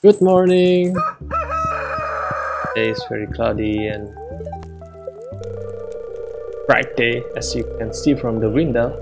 Good morning. Today is very cloudy and bright day as you can see from the window.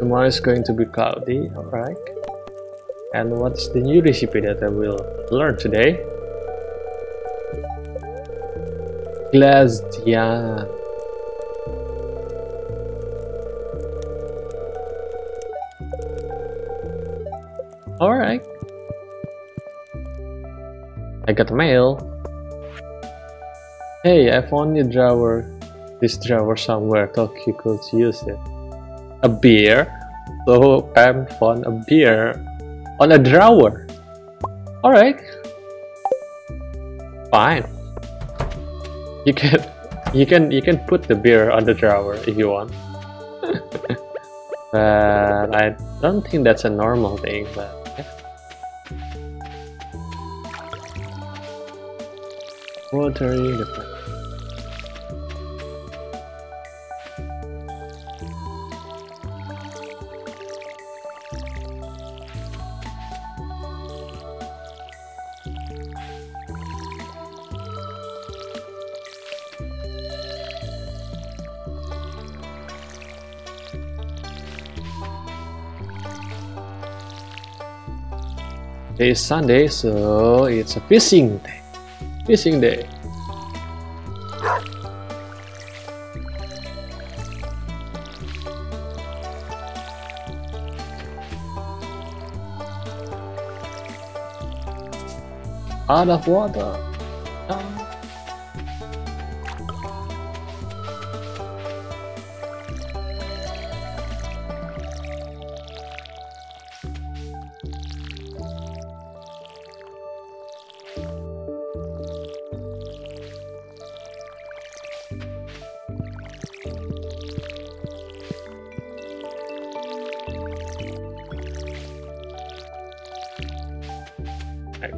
Tomorrow is going to be cloudy, alright. And what's the new recipe that I will learn today? Yam. Alright. I got mail. Hey, I found your drawer. This drawer somewhere. Thought you could use it. A beer? So Pam found a beer on a drawer. Alright. Fine. You can you can you can put the beer on the drawer if you want. but I don't think that's a normal thing, but Today is Sunday, so it's a fishing day fishing day. Out of water.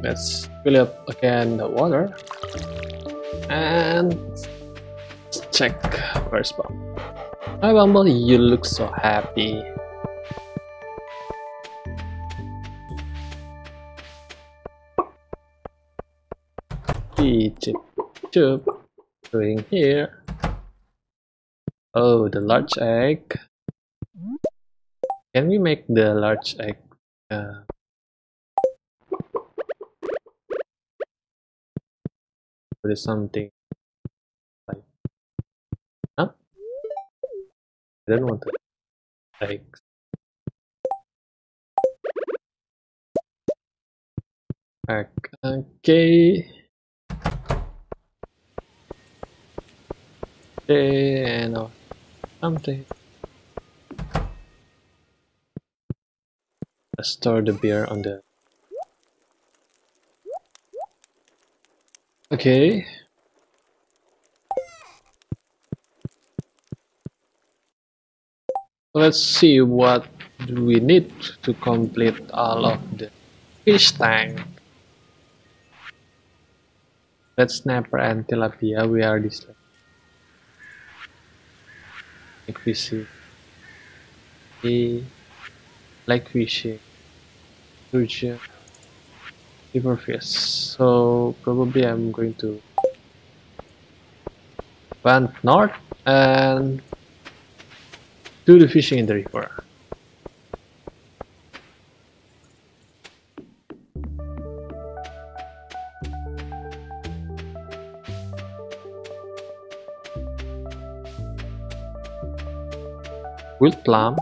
Let's fill up again the water and check first bomb. Hi Bumble, you look so happy. Chip, chip, doing here. Oh, the large egg. Can we make the large egg uh, There is something like huh? I don't want to like okay okay and uh, something Let's store the beer on the Okay. Let's see what do we need to complete all of the fish tank. Red snapper and tilapia we are this like fishing. Like fishing. Sturgeon fish so probably I'm going to went north and do the fishing in the river. Wild plum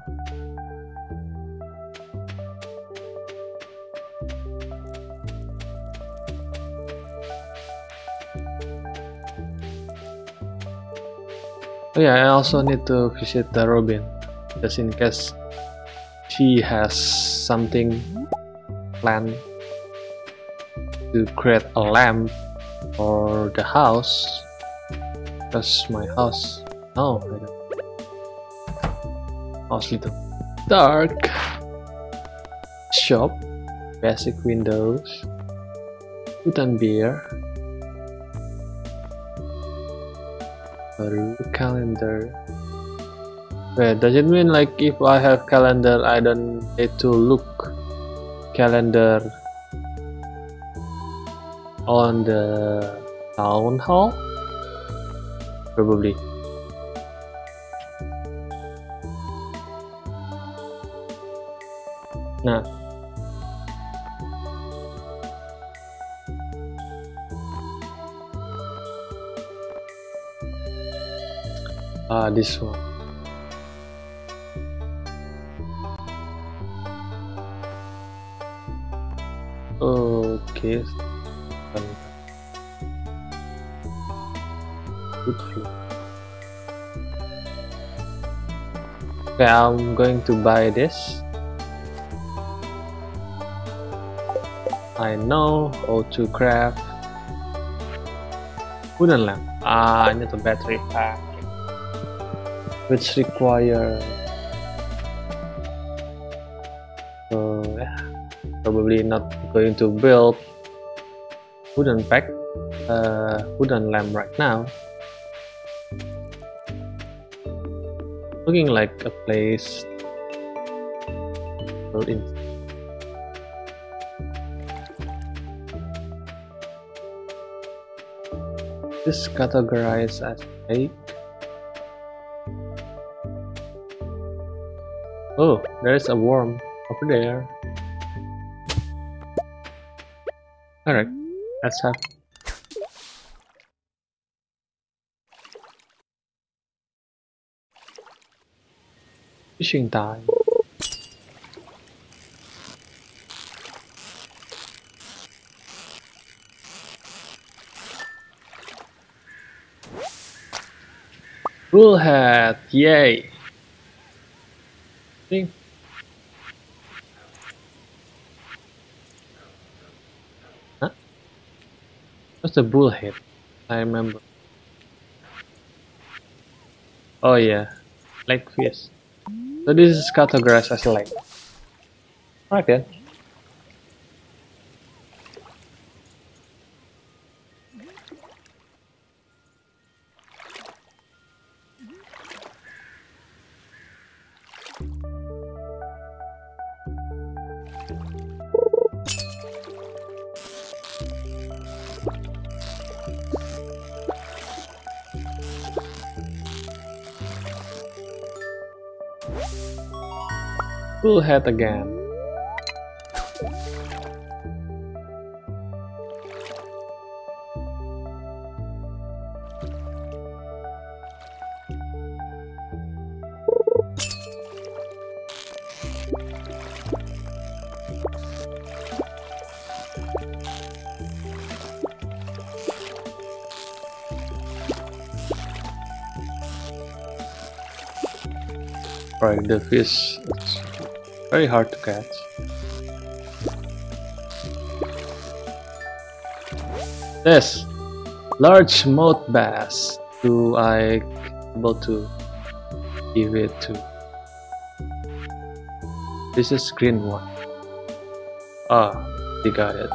Oh yeah, I also need to visit the Robin, just in case she has something planned to create a lamp for the house. Because my house, no, I don't. House little dark. Shop, basic windows, food and beer. Calendar wait does it mean like if I have calendar I don't need to look calendar on the town hall? Probably. Nah. Ah, this one. Okay. Good flow. Okay, I'm going to buy this. I know how to craft wooden lamp. Ah, I need a battery pack, which require. Yeah, probably not going to build wooden pack, uh, wooden lamp right now. Looking like a place in This categorized as fake. Oh, there's a worm over there. Alright, let's have fishing time. Bullhead, yay! Huh? What's the bullhead? I remember. Oh yeah, like fish. So this is categorized as. Alright then. Bullhead again. Right, the fish it's very hard to catch. This large mouth bass. Do I able to give it to? This is green one. Ah, we got it.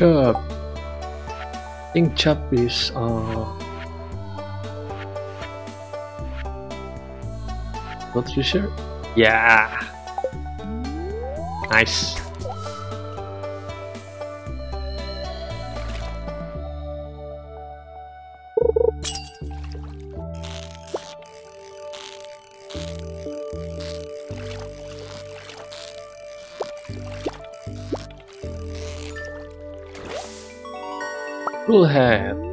Chub. I think Chub is uh not sure. Yeah. Nice. Bullhead.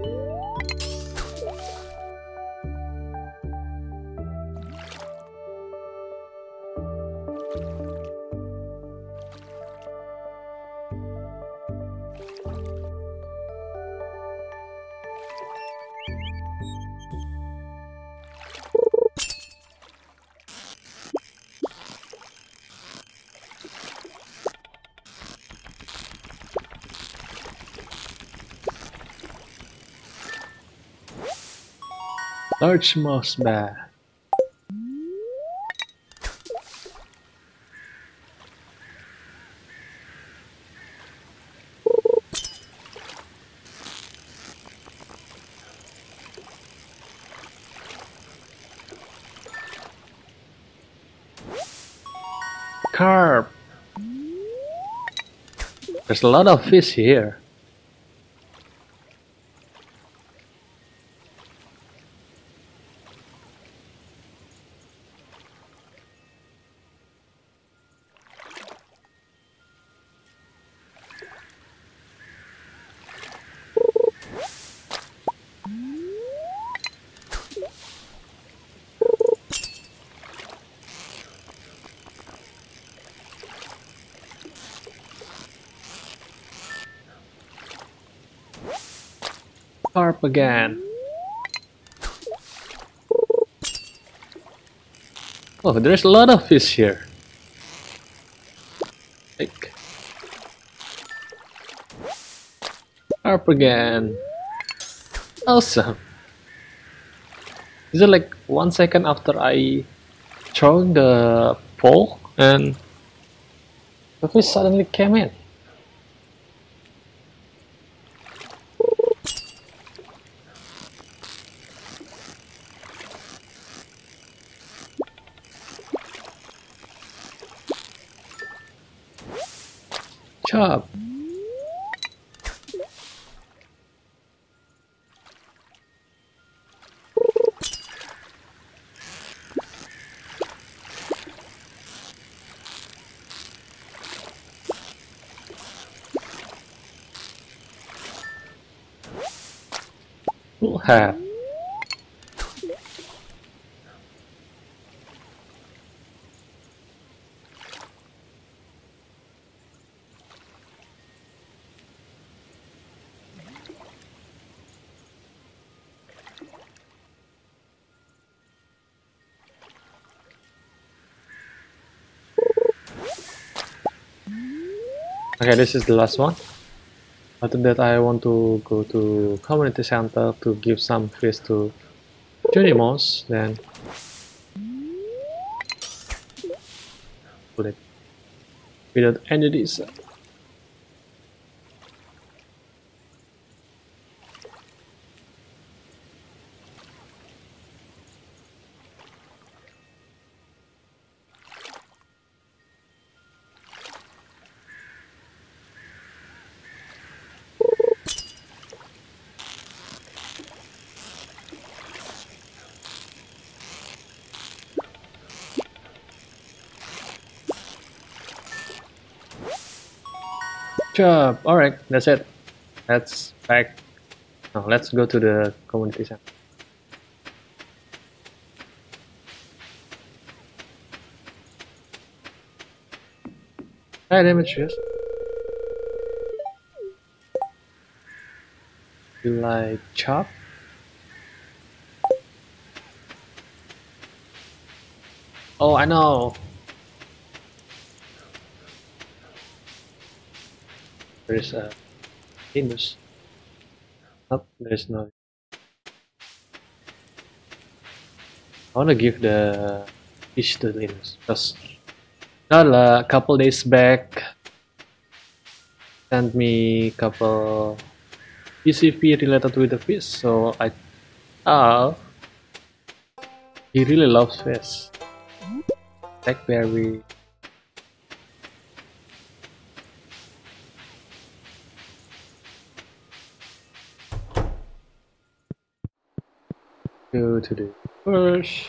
Large mouth bass. Carp. There's a lot of fish here. Carp again. Oh, there's a lot of fish here. Like Carp again. Awesome. Is it like one second after I throw the pole and the fish suddenly came in? Job. Cool hat. Okay this is the last one. After that I want to go to community center to give some fish to Junimos then. Put it. Without any reason job. All right, that's it. Let's back. Now let's go to the community center. Hi, Demetrius. You like chop? Oh, I know. There uh, is a Linus. Nope, there is no. I wanna give the fish to Linus because not a couple days back sent me couple PCP related with the fish, so I oh he really loves fish. Blackberry Go to the push.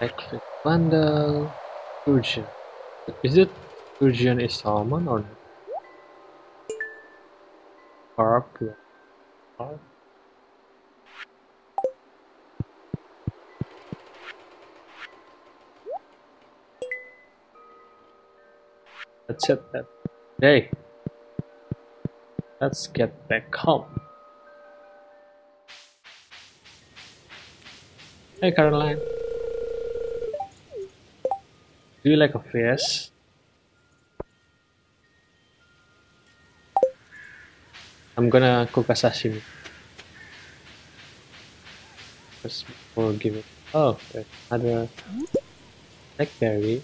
Exit bundle. Urgent. Is it Urgent is salmon or not? Carp. Carp. It that day. Let's get back home. Hey Caroline. Do you like a fish? I'm gonna cook a sashimi. Just before giving. Oh, there's another blackberry.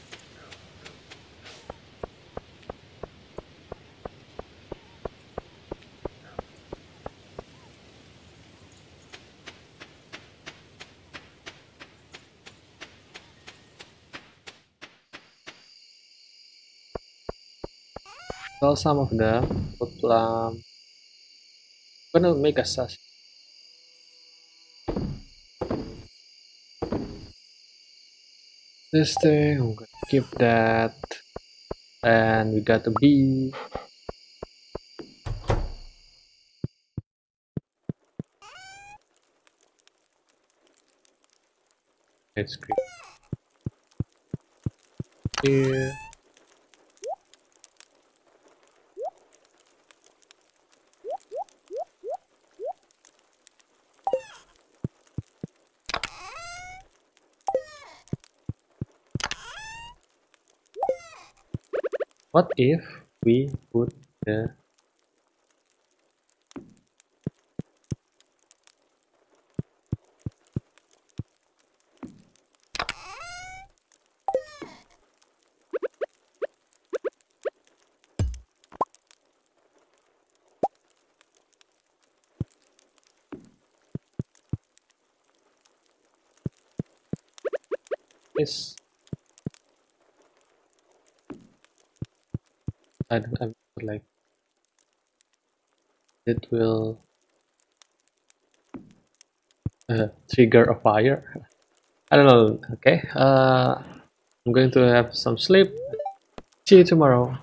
Well, some of them, plum. I'm gonna make a sash. This thing, I'm gonna keep that. And we got the bee. It's great. Here. What if we put the this I don't I'm like it will uh, trigger a fire. I don't know. Okay uh, I'm going to have some sleep. See you tomorrow